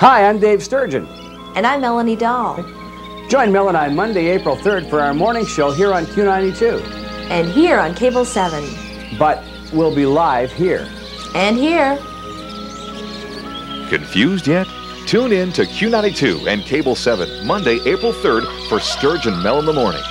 Hi, I'm Dave Sturgeon. And I'm Melanie Dahl. Join Mel and I Monday, April 3rd for our morning show here on Q92. And here on Cable 7. But we'll be live here. And here. Confused yet? Tune in to Q92 and Cable 7 Monday, April 3rd for Sturge and Mel in the Morning.